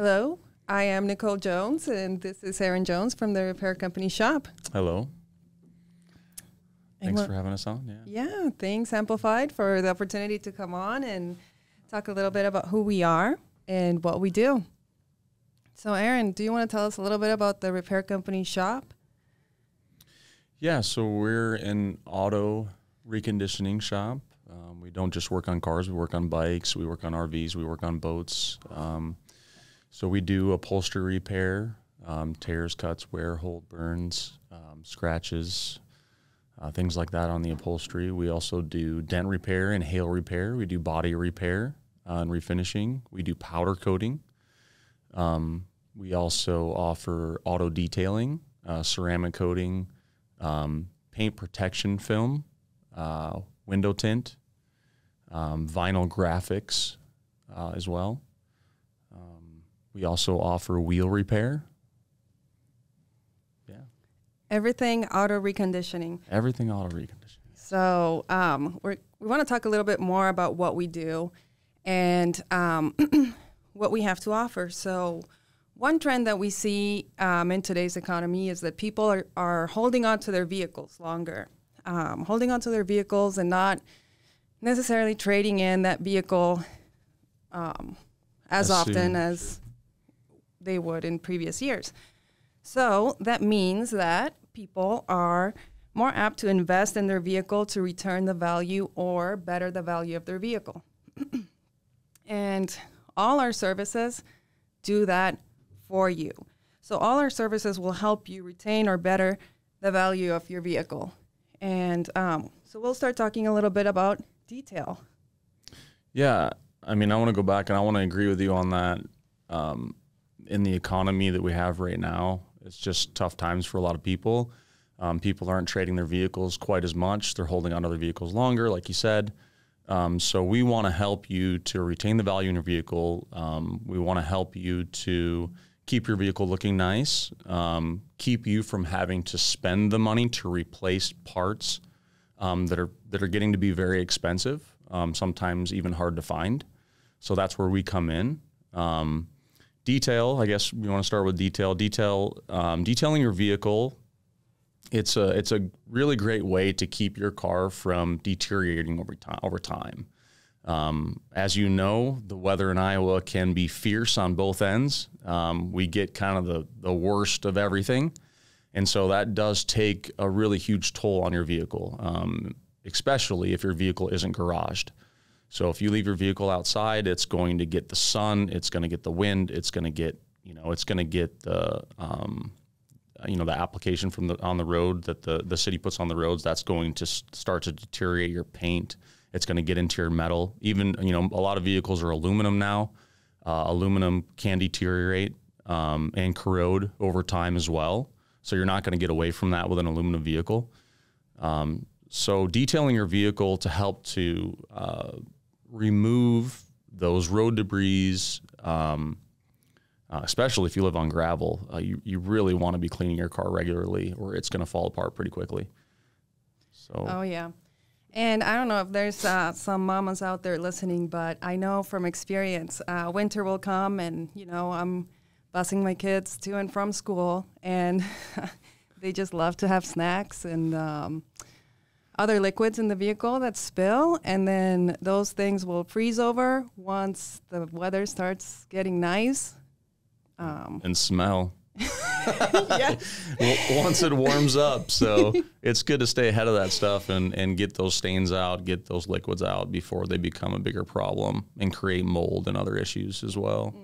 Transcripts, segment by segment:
Hello, I am Nicole Jones, and this is Aaron Jones from the Repair Company Shop. Hello. Thanks for having us on. Yeah. Yeah, thanks Amplified for the opportunity to come on and talk a little bit about who we are and what we do. So, Aaron, do you want to tell us a little bit about the Repair Company Shop? Yeah. So we're an auto reconditioning shop. Um, we don't just work on cars. We work on bikes. We work on RVs. We work on boats. Um, so we do upholstery repair, um, tears, cuts, wear, hold, burns, um, scratches, uh, things like that on the upholstery. We also do dent repair and hail repair. We do body repair uh, and refinishing. We do powder coating. Um, we also offer auto detailing, uh, ceramic coating, um, paint protection film, uh, window tint, um, vinyl graphics uh, as well. We also offer wheel repair. Yeah, Everything auto reconditioning. everything auto reconditioning. So um, we're, we want to talk a little bit more about what we do and um, what we have to offer. So one trend that we see um, in today's economy is that people are, are holding on to their vehicles longer, um, holding on to their vehicles and not necessarily trading in that vehicle um, as As often soon. as they would in previous years. So that means that people are more apt to invest in their vehicle to return the value or better the value of their vehicle. and all our services do that for you. So all our services will help you retain or better the value of your vehicle. And um, so we'll start talking a little bit about detail. Yeah, I mean, I want to go back and I want to agree with you on that. Um, in the economy that we have right now, it's just tough times for a lot of people. Um, people aren't trading their vehicles quite as much; they're holding on to their vehicles longer, like you said. Um, so we want to help you to retain the value in your vehicle. Um, we want to help you to keep your vehicle looking nice, um, keep you from having to spend the money to replace parts um, that are that are getting to be very expensive, um, sometimes even hard to find. So that's where we come in. Um, detail, I guess we want to start with detail. Detail, um, detailing your vehicle. It's a it's a really great way to keep your car from deteriorating over time. Over time, um, as you know, the weather in Iowa can be fierce on both ends. Um, we get kind of the the worst of everything. And so that does take a really huge toll on your vehicle, um, especially if your vehicle isn't garaged. So if you leave your vehicle outside, it's going to get the sun, it's going to get the wind, it's going to get, you know, it's going to get the, um, you know, the application from the on the road that the the city puts on the roads. That's going to start to deteriorate your paint. It's going to get into your metal. Even you know, a lot of vehicles are aluminum now. Uh, aluminum can deteriorate um, and corrode over time as well. So you're not going to get away from that with an aluminum vehicle. Um, so detailing your vehicle to help to uh, remove those road debris, um, uh, especially if you live on gravel, uh, you, you really want to be cleaning your car regularly or it's going to fall apart pretty quickly. So Oh yeah, and I don't know if there's uh, some mamas out there listening, but I know from experience, uh, winter will come, and you know I'm busing my kids to and from school, and they just love to have snacks and um, other liquids in the vehicle that spill, and then those things will freeze over once the weather starts getting nice. Um, and smell. yeah, Well, once it warms up. So it's good to stay ahead of that stuff and, and get those stains out, get those liquids out before they become a bigger problem and create mold and other issues as well.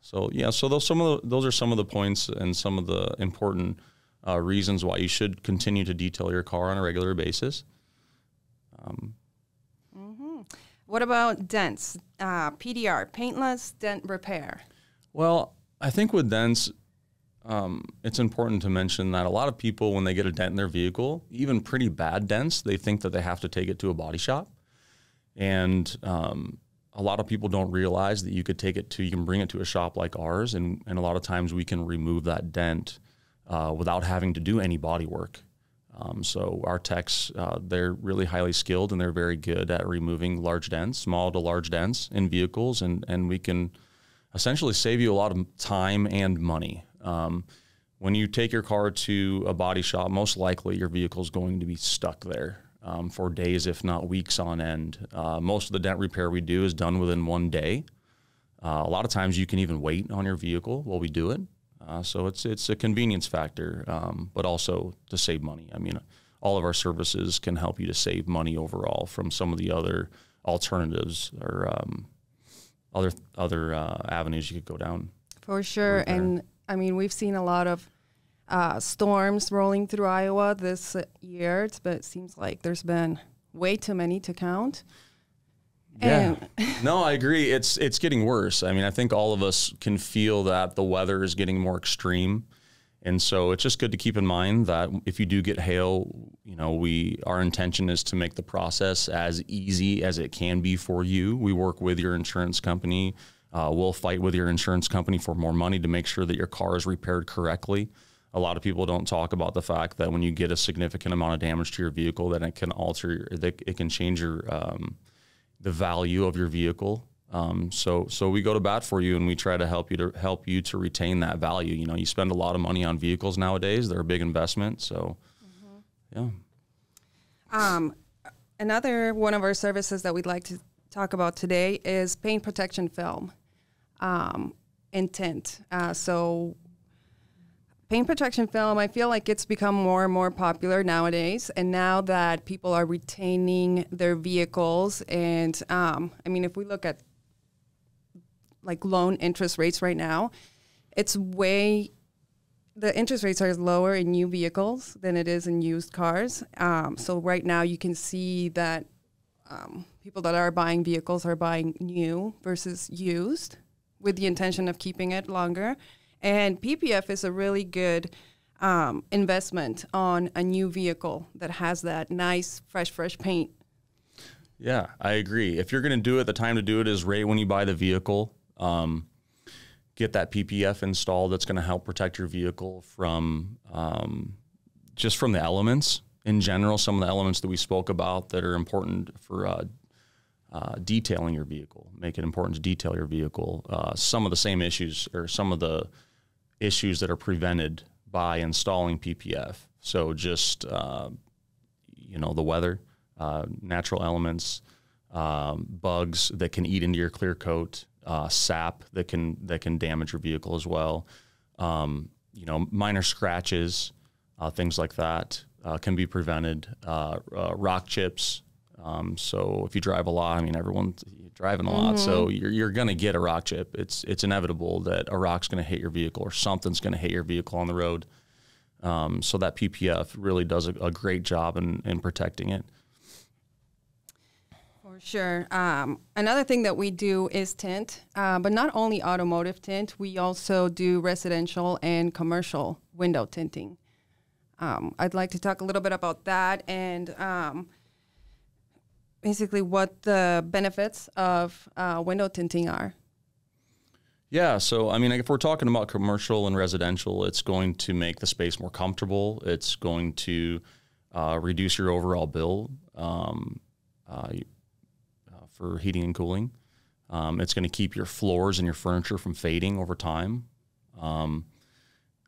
So yeah, so those some of the, those are some of the points and some of the important uh, reasons why you should continue to detail your car on a regular basis. What about dents? Uh, PDR, paintless dent repair. Well, I think with dents, um, it's important to mention that a lot of people, when they get a dent in their vehicle, even pretty bad dents, they think that they have to take it to a body shop. And um, a lot of people don't realize that you could take it to, you can bring it to a shop like ours, and, and a lot of times we can remove that dent uh, without having to do any body work. Um, so our techs, uh, they're really highly skilled and they're very good at removing large dents, small to large dents in vehicles, and and we can essentially save you a lot of time and money. Um, when you take your car to a body shop, most likely your vehicle is going to be stuck there um, for days, if not weeks on end. Uh, most of the dent repair we do is done within one day. Uh, a lot of times you can even wait on your vehicle while we do it. Uh, so it's it's a convenience factor, um, but also to save money. I mean, all of our services can help you to save money overall from some of the other alternatives or um, other other uh, avenues you could go down. For sure, and I mean we've seen a lot of uh, storms rolling through Iowa this year, but it seems like there's been way too many to count. Yeah. no, I agree. It's it's getting worse. I mean, I think all of us can feel that the weather is getting more extreme. And so it's just good to keep in mind that if you do get hail, you know, we our intention is to make the process as easy as it can be for you. We work with your insurance company. Uh, we'll fight with your insurance company for more money to make sure that your car is repaired correctly. A lot of people don't talk about the fact that when you get a significant amount of damage to your vehicle, that it can alter, that it can change your um, the value of your vehicle. Um, so so we go to bat for you and we try to help you to help you to retain that value. You know, you spend a lot of money on vehicles nowadays; they're a big investment. So, mm-hmm. yeah. Um, another one of our services that we'd like to talk about today is paint protection film, um, tint. Uh, so paint protection film i feel like it's become more and more popular nowadays. And now that people are retaining their vehicles and um, i mean if we look at like loan interest rates right now it's way the interest rates are lower in new vehicles than it is in used cars. Um, so right now you can see that um, people that are buying vehicles are buying new versus used with the intention of keeping it longer and PPF is a really good um, investment on a new vehicle that has that nice, fresh, fresh paint. Yeah, I agree. If you're going to do it, the time to do it is right when you buy the vehicle. Um, get that PPF installed. That's going to help protect your vehicle from um, just from the elements in general. Some of the elements that we spoke about that are important for uh, uh, detailing your vehicle, make it important to detail your vehicle. Uh, some of the same issues or some of the issues that are prevented by installing PPF. So just uh, you know the weather, uh, natural elements, um, bugs that can eat into your clear coat, uh, sap that can that can damage your vehicle as well. Um, you know minor scratches, uh, things like that uh, can be prevented. Uh, rock chips. Um, so if you drive a lot, I mean everyone's driving a lot, mm-hmm. so you're, you're going to get a rock chip. It's it's inevitable that a rock's going to hit your vehicle or something's going to hit your vehicle on the road. Um, so that PPF really does a, a, great job in, in protecting it. For sure. Um, another thing that we do is tint, uh, but not only automotive tint. We also do residential and commercial window tinting. Um, I'd like to talk a little bit about that and um, basically what the benefits of uh, window tinting are. Yeah, so I mean, if we're talking about commercial and residential, it's going to make the space more comfortable. It's going to uh, reduce your overall bill um, uh, uh for heating and cooling. Um, it's going to keep your floors and your furniture from fading over time. Um,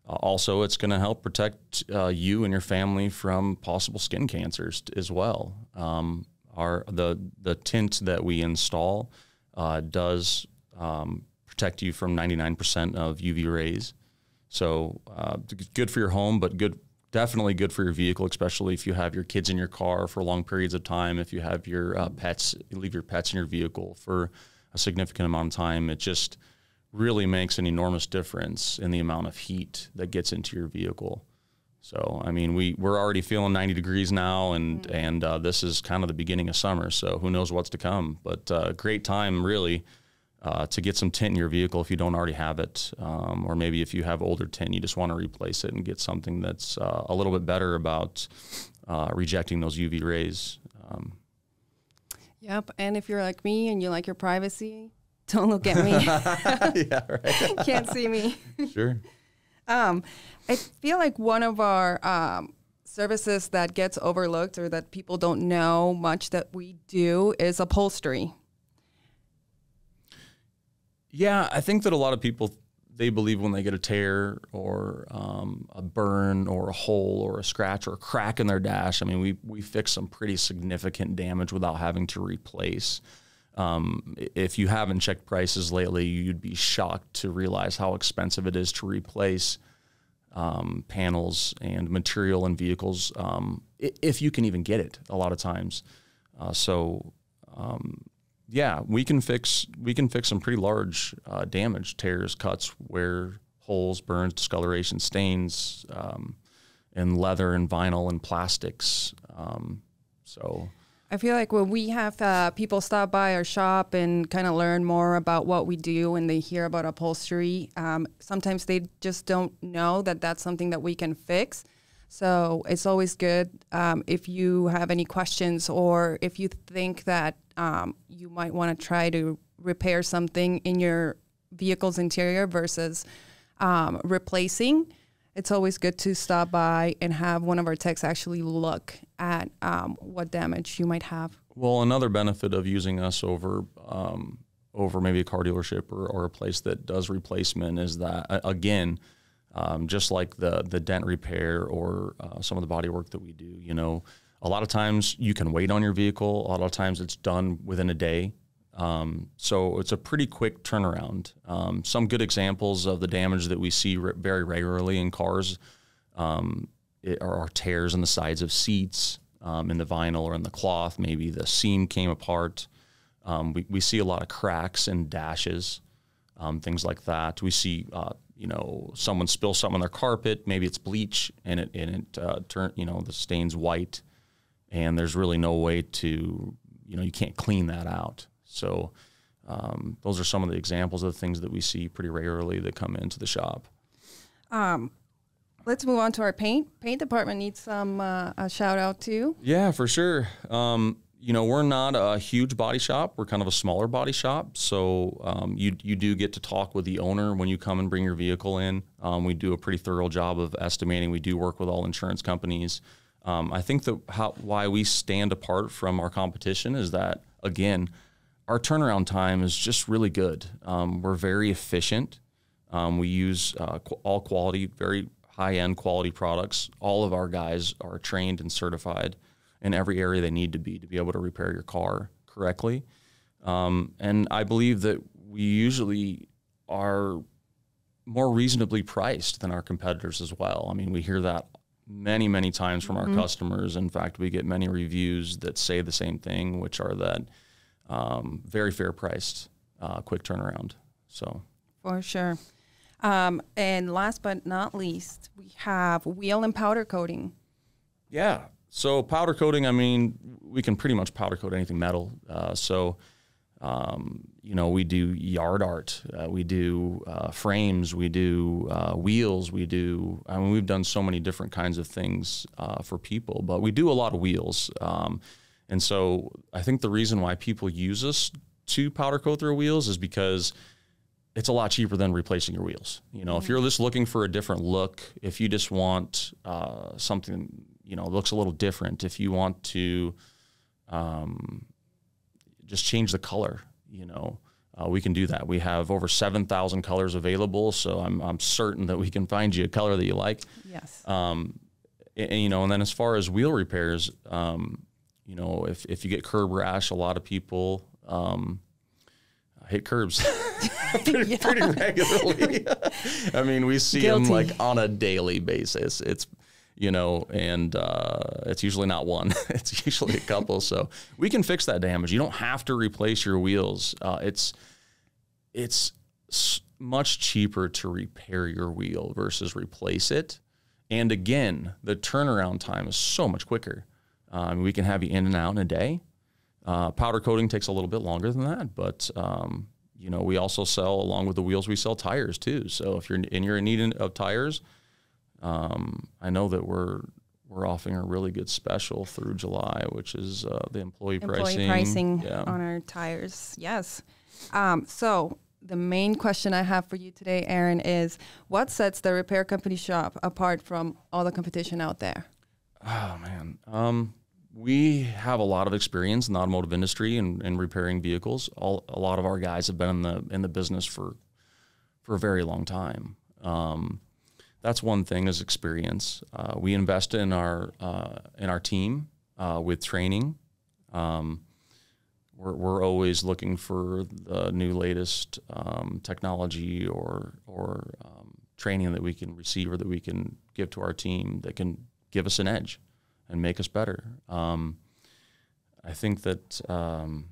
uh, also, it's going to help protect uh, you and your family from possible skin cancers as well. Um, our the the tint that we install uh, does um, protect you from 99% of UV rays. So uh, good for your home, but good definitely good for your vehicle, especially if you have your kids in your car for long periods of time. If you have your uh, pets, you leave your pets in your vehicle for a significant amount of time, it just really makes an enormous difference in the amount of heat that gets into your vehicle. So I mean, we we're already feeling 90 degrees now, and mm-hmm. and uh, this is kind of the beginning of summer. So who knows what's to come? But uh, great time really uh, to get some tint in your vehicle if you don't already have it, um, or maybe if you have older tint, you just want to replace it and get something that's uh, a little bit better about uh, rejecting those UV rays. Um, yep, and if you're like me and you like your privacy, don't look at me. yeah, right. Can't see me. Sure. Um, I feel like one of our um, services that gets overlooked or that people don't know much that we do is upholstery. Yeah, I think that a lot of people they believe when they get a tear or um, a burn or a hole or a scratch or a crack in their dash. I mean, we we fix some pretty significant damage without having to replace. Um, if you haven't checked prices lately, you'd be shocked to realize how expensive it is to replace um, panels and material in vehicles, um, if you can even get it. A lot of times, uh, so um, yeah, we can fix we can fix some pretty large uh, damage, tears, cuts, wear, holes, burns, discoloration, stains, um, in leather and vinyl and plastics. Um, so. I feel like when we have uh, people stop by our shop and kind of learn more about what we do and they hear about upholstery, um, sometimes they just don't know that that's something that we can fix. So it's always good um, if you have any questions or if you think that um, you might want to try to repair something in your vehicle's interior versus um, replacing. It's always good to stop by and have one of our techs actually look at um, what damage you might have. Well, another benefit of using us over um, over maybe a car dealership or, or a place that does replacement is that again, um, just like the the dent repair or uh, some of the body work that we do, you know, a lot of times you can wait on your vehicle. A lot of times it's done within a day. Um, so it's a pretty quick turnaround. Um, some good examples of the damage that we see re- very regularly in cars um, are tears in the sides of seats, um, in the vinyl or in the cloth. Maybe the seam came apart. Um, we, we see a lot of cracks and dashes, um, things like that. We see, uh, you know, someone spill something on their carpet. Maybe it's bleach and it and it uh, turn, you know, the stains white and there's really no way to, you know, you can't clean that out. So um, those are some of the examples of the things that we see pretty regularly that come into the shop. Um, let's move on to our paint. Paint department needs some uh, a shout out too. Yeah, for sure. Um, you know, we're not a huge body shop. We're kind of a smaller body shop. So um, you you do get to talk with the owner when you come and bring your vehicle in. Um, we do a pretty thorough job of estimating. We do work with all insurance companies. Um, I think that how, why we stand apart from our competition is that again, our turnaround time is just really good. Um, we're very efficient. Um, we use uh, qu- all quality, very high end quality products. All of our guys are trained and certified in every area they need to be to be able to repair your car correctly. Um, and I believe that we usually are more reasonably priced than our competitors as well. I mean, we hear that many, many times from mm-hmm. our customers. In fact, we get many reviews that say the same thing, which are that um, very fair priced, uh, quick turnaround. So, for sure. Um, and last but not least, we have wheel and powder coating. Yeah. So powder coating, I mean, we can pretty much powder coat anything metal. Uh, so um, you know, we do yard art, uh, we do uh, frames, we do uh, wheels, we do. I mean, we've done so many different kinds of things uh, for people, but we do a lot of wheels. Um, and so I think the reason why people use us to powder coat their wheels is because it's a lot cheaper than replacing your wheels. You know, mm-hmm. if you're just looking for a different look, if you just want uh, something, you know, looks a little different, if you want to, um, just change the color. You know, uh, we can do that. We have over seven thousand colors available, so I'm I'm certain that we can find you a color that you like. Yes. Um, and, and you know, and then as far as wheel repairs, um, you know, if if you get curb rash, a lot of people um, hit curbs pretty, pretty, regularly. I mean, we see Guilty. them like on a daily basis. It's you know, and uh, it's usually not one; it's usually a couple. so we can fix that damage. You don't have to replace your wheels. Uh, it's it's much cheaper to repair your wheel versus replace it. And again, the turnaround time is so much quicker. Um, we can have you in and out in a day. Uh, powder coating takes a little bit longer than that, but um, you know we also sell along with the wheels we sell tires too. So if you're in, you're in need of tires, um, I know that we're we're offering a really good special through July, which is uh, the employee, employee pricing. pricing yeah. on our tires. Yes. Um, so the main question I have for you today, Aaron, is what sets the repair company shop apart from all the competition out there? Oh man, um, we have a lot of experience in the automotive industry and, and repairing vehicles. All, a lot of our guys have been in the in the business for for a very long time. Um, that's one thing is experience. Uh, we invest in our uh, in our team uh, with training. Um, we're, we're always looking for the new latest um, technology or or um, training that we can receive or that we can give to our team that can give us an edge and make us better. Um, I think that um,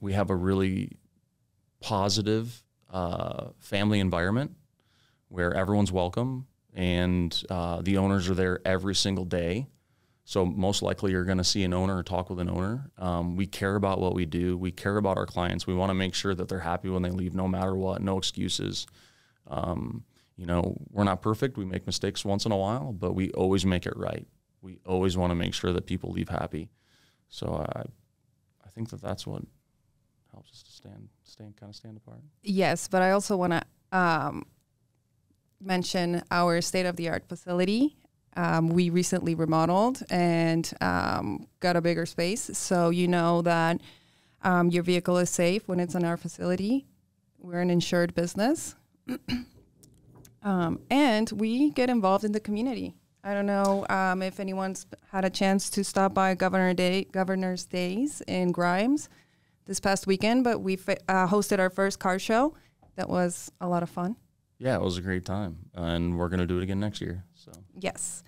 we have a really positive uh, family environment where everyone's welcome and uh, the owners are there every single day. So most likely you're going to see an owner or talk with an owner. Um, we care about what we do. We care about our clients. We want to make sure that they're happy when they leave, no matter what. No excuses. Um, you know, we're not perfect. We make mistakes once in a while, but we always make it right. We always want to make sure that people leave happy. So I, I think that that's what helps us to stand, stand, kind of stand apart. Yes, but I also want to um, mention our state of the art facility. Um, we recently remodeled and um, got a bigger space, so you know that um, your vehicle is safe when it's in our facility. We're an insured business. Um, and we get involved in the community. I don't know um, if anyone's had a chance to stop by Governor Day, Governor's Days in Grimes this past weekend, but we uh, hosted our first car show. That was a lot of fun. Yeah, it was a great time, and we're going to do it again next year. So yes,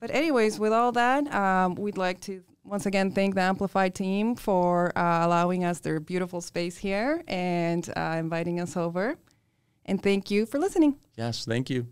but anyways, with all that, um, we'd like to once again thank the Amplified team for uh, allowing us their beautiful space here and uh, inviting us over. And thank you for listening. Yes, thank you.